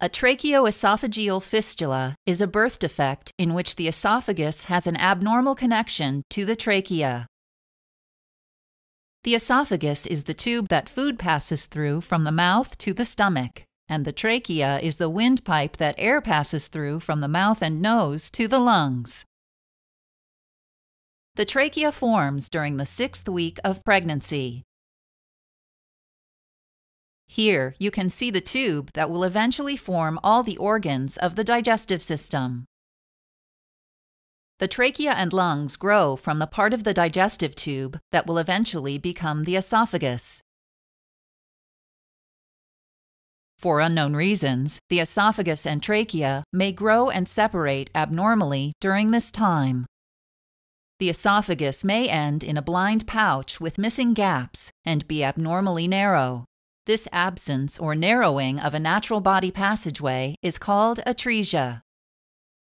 A tracheoesophageal fistula is a birth defect in which the esophagus has an abnormal connection to the trachea. The esophagus is the tube that food passes through from the mouth to the stomach, and the trachea is the windpipe that air passes through from the mouth and nose to the lungs. The trachea forms during the sixth week of pregnancy. Here you can see the tube that will eventually form all the organs of the digestive system. The trachea and lungs grow from the part of the digestive tube that will eventually become the esophagus. For unknown reasons, the esophagus and trachea may grow and separate abnormally during this time. The esophagus may end in a blind pouch with missing gaps and be abnormally narrow. This absence or narrowing of a natural body passageway is called atresia.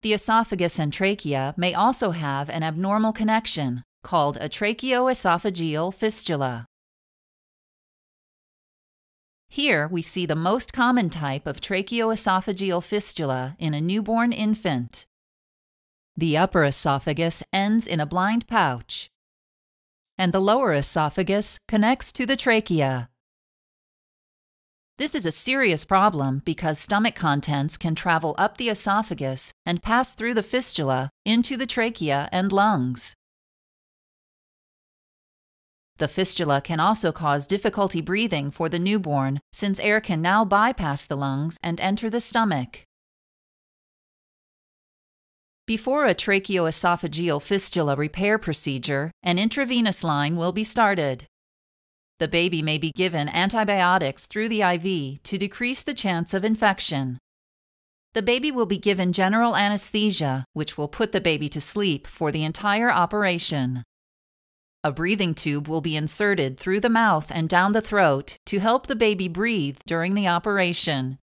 The esophagus and trachea may also have an abnormal connection called a tracheoesophageal fistula. Here we see the most common type of tracheoesophageal fistula in a newborn infant. The upper esophagus ends in a blind pouch, and the lower esophagus connects to the trachea. This is a serious problem because stomach contents can travel up the esophagus and pass through the fistula into the trachea and lungs. The fistula can also cause difficulty breathing for the newborn since air can now bypass the lungs and enter the stomach. Before a tracheoesophageal fistula repair procedure, an intravenous line will be started. The baby may be given antibiotics through the IV to decrease the chance of infection. The baby will be given general anesthesia, which will put the baby to sleep for the entire operation. A breathing tube will be inserted through the mouth and down the throat to help the baby breathe during the operation.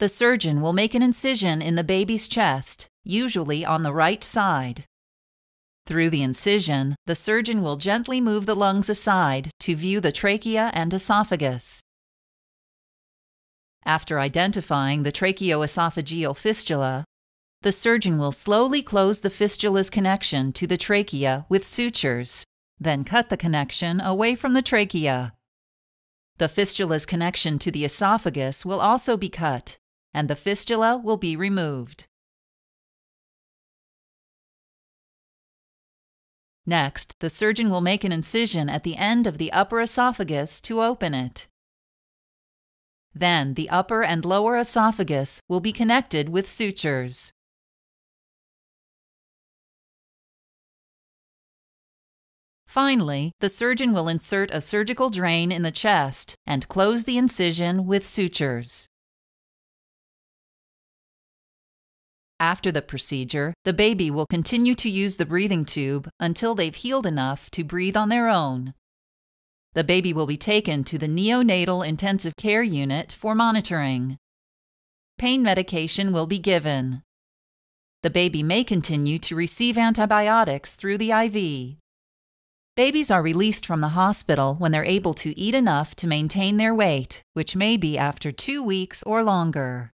The surgeon will make an incision in the baby's chest, usually on the right side. Through the incision, the surgeon will gently move the lungs aside to view the trachea and esophagus. After identifying the tracheoesophageal fistula, the surgeon will slowly close the fistula's connection to the trachea with sutures, then cut the connection away from the trachea. The fistula's connection to the esophagus will also be cut, and the fistula will be removed. Next, the surgeon will make an incision at the end of the upper esophagus to open it. Then the upper and lower esophagus will be connected with sutures. Finally, the surgeon will insert a surgical drain in the chest and close the incision with sutures. After the procedure, the baby will continue to use the breathing tube until they've healed enough to breathe on their own. The baby will be taken to the neonatal intensive care unit for monitoring. Pain medication will be given. The baby may continue to receive antibiotics through the IV. Babies are released from the hospital when they're able to eat enough to maintain their weight, which may be after two weeks or longer.